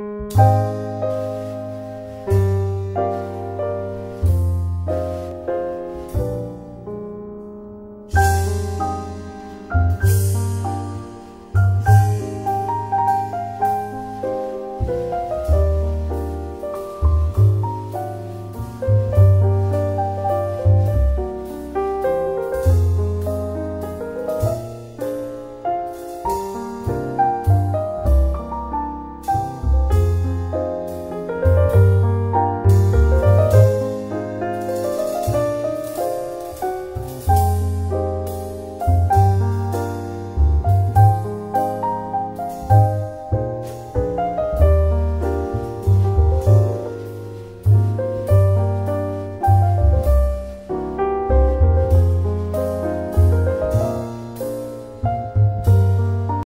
Música